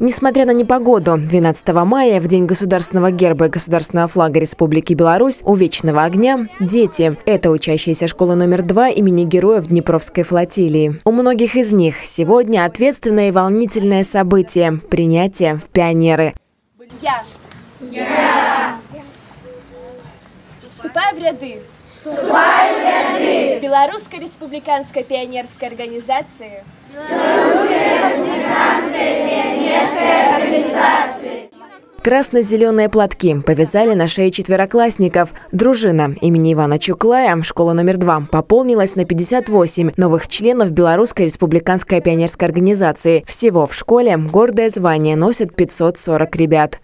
Несмотря на непогоду, 12 мая, в День государственного герба и государственного флага Республики Беларусь, у Вечного огня – дети. Это учащиеся школы номер два имени героев Днепровской флотилии. У многих из них сегодня ответственное и волнительное событие – принятие в пионеры. Я. Я. Вступаю в ряды. Вступаю в ряды. Белорусской республиканской пионерской организации. Красно-зеленые платки повязали на шее четвероклассников. Дружина имени Ивана Чуклая, школа номер два, пополнилась на 58 новых членов Белорусской республиканской пионерской организации. Всего в школе гордое звание носят 540 ребят.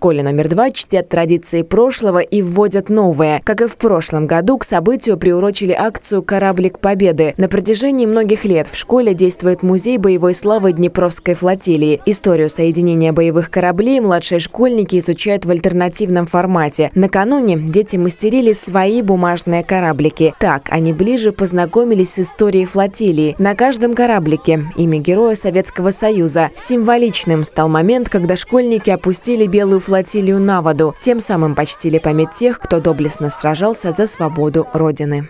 Школе номер два чтят традиции прошлого и вводят новые. Как и в прошлом году, к событию приурочили акцию «Кораблик Победы». На протяжении многих лет в школе действует музей боевой славы Днепровской флотилии. Историю соединения боевых кораблей младшие школьники изучают в альтернативном формате. Накануне дети мастерили свои бумажные кораблики. Так они ближе познакомились с историей флотилии. На каждом кораблике имя героя Советского Союза. Символичным стал момент, когда школьники опустили белую флотилию на воду. Тем самым почтили память тех, кто доблестно сражался за свободу Родины.